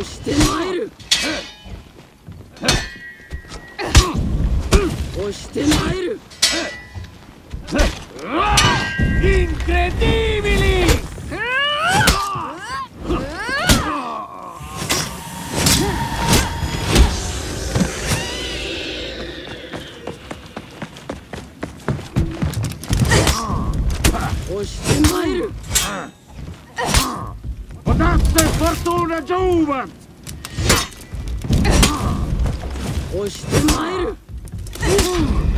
押して。まいる。押して。まいる。Incredibili! 押してまいる Potasse fortuna giovant! 押してまいる押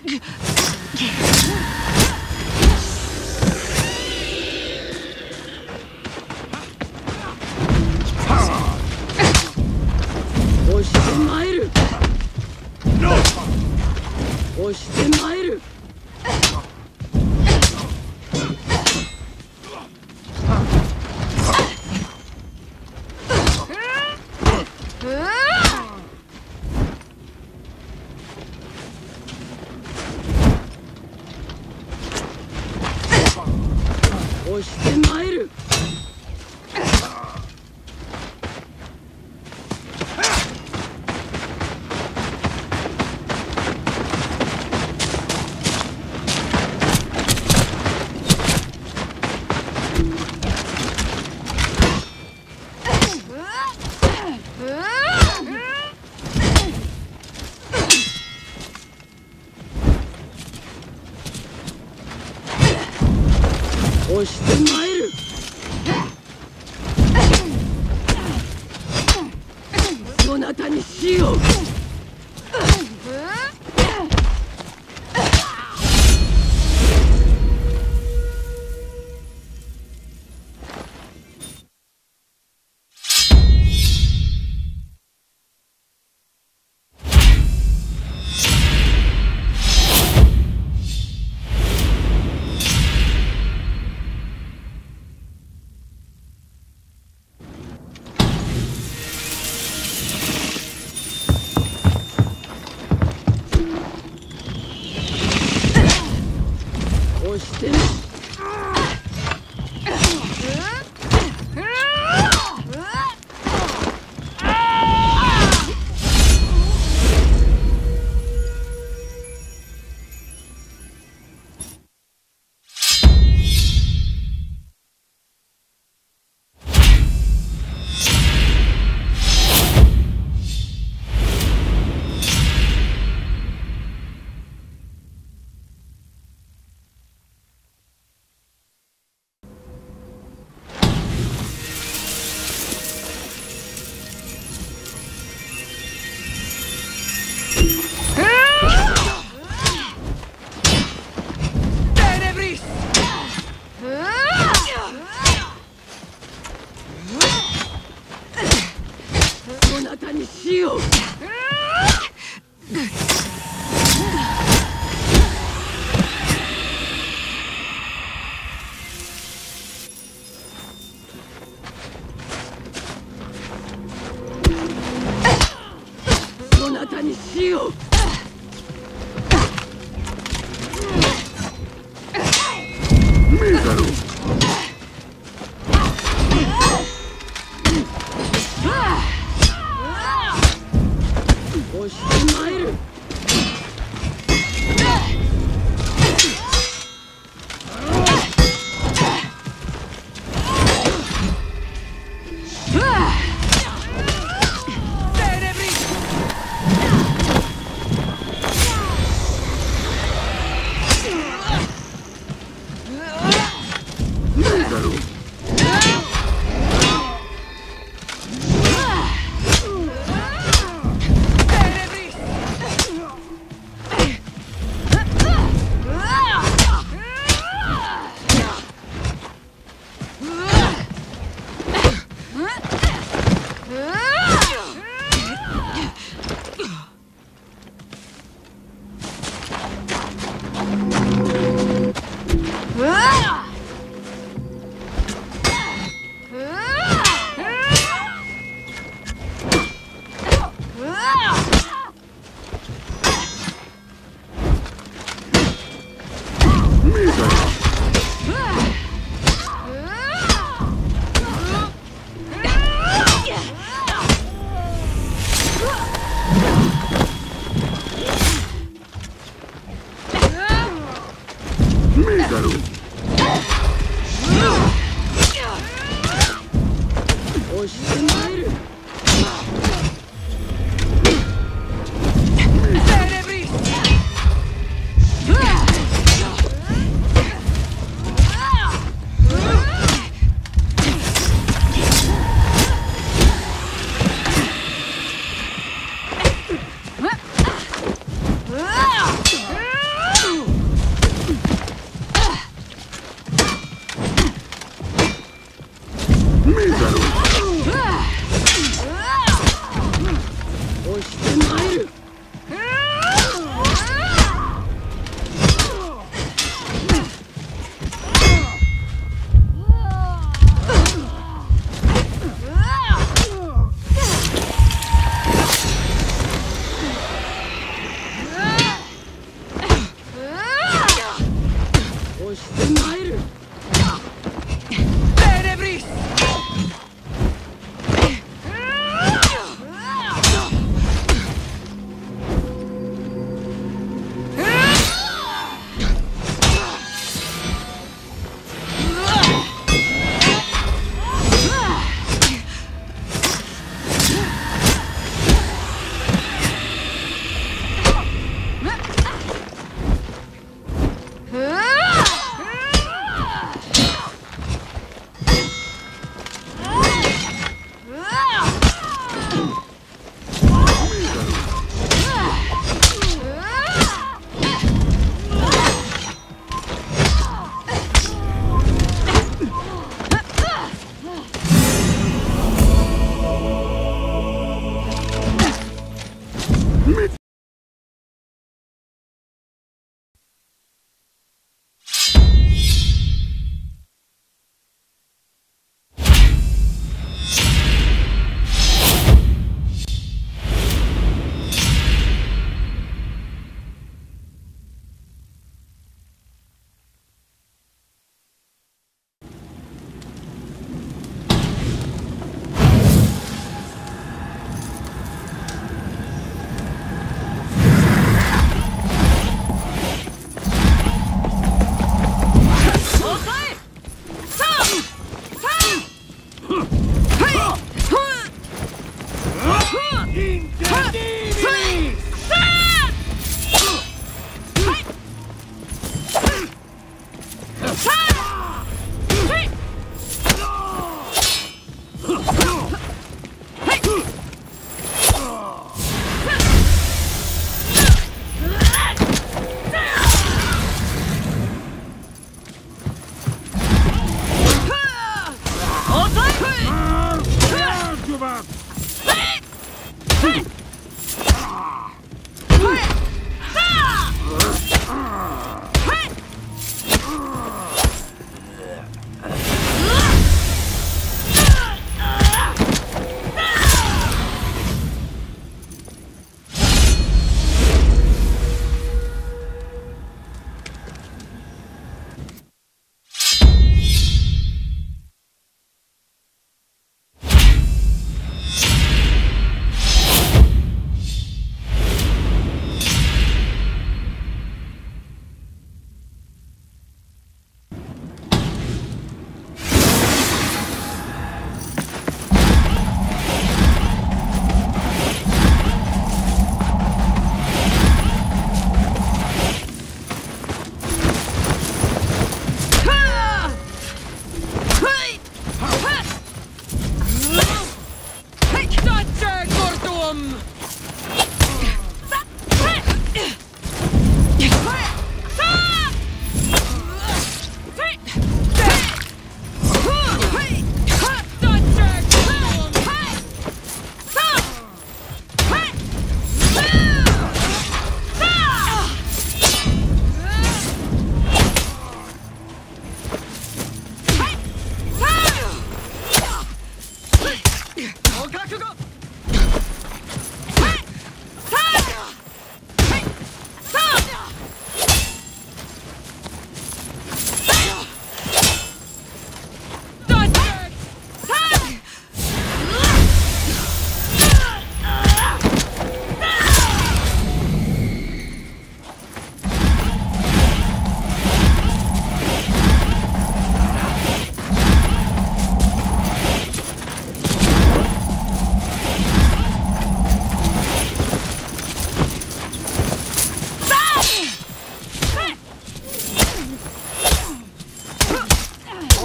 してまいる押してまいるしてまいる。そなたに死を。押なたに死を。メガロ押し押してまい。る押して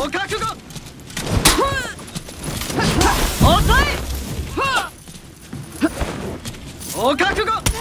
覚悟遅い。お覚悟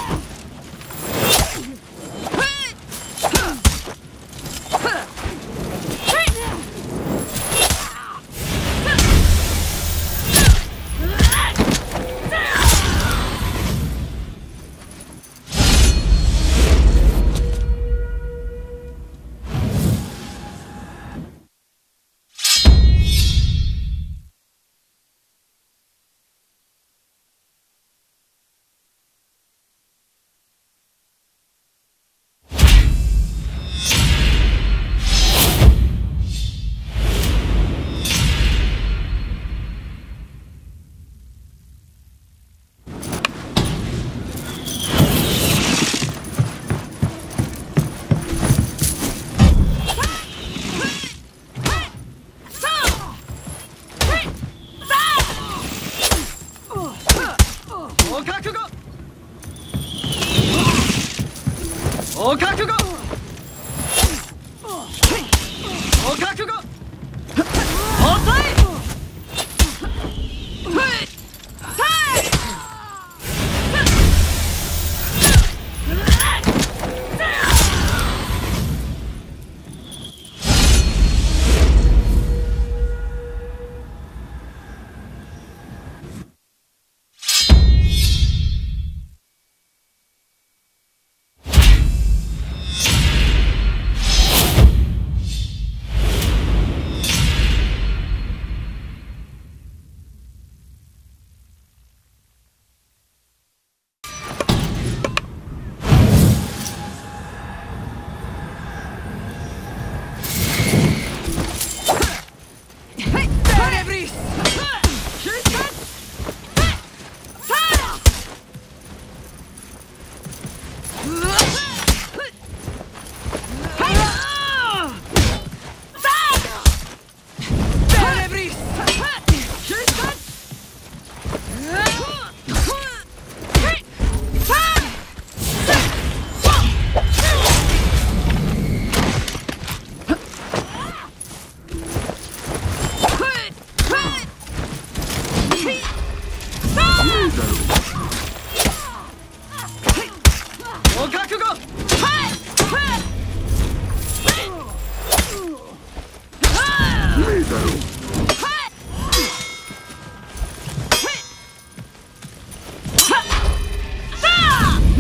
お覚悟。お覚悟。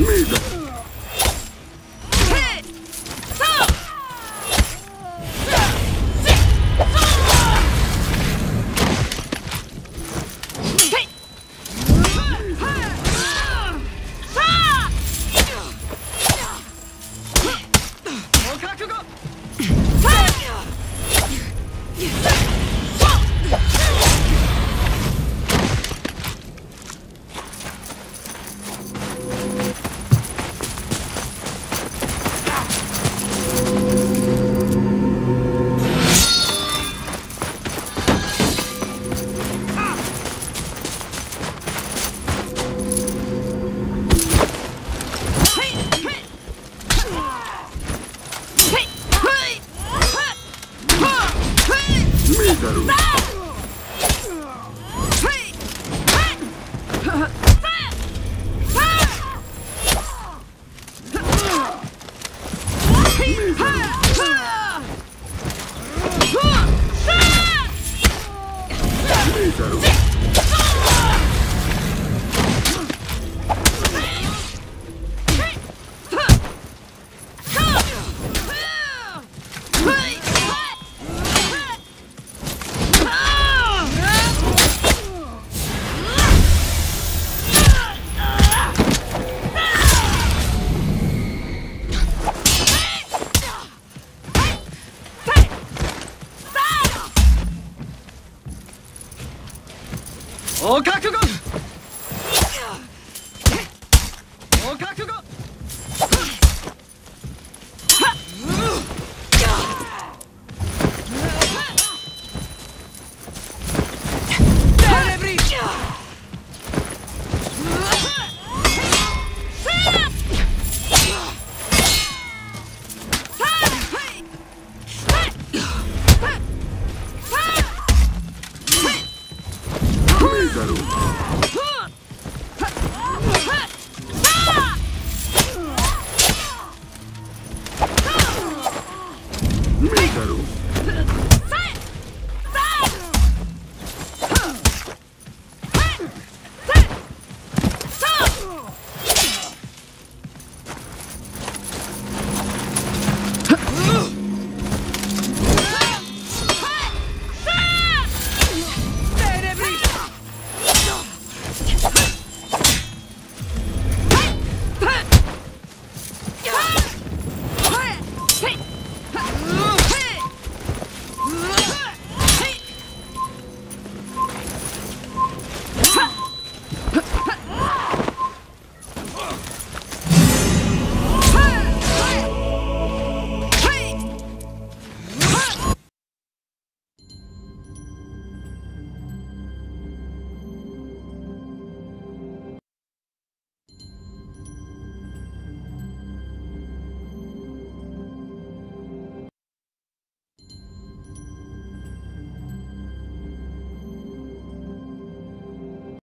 Mira. Undertaker.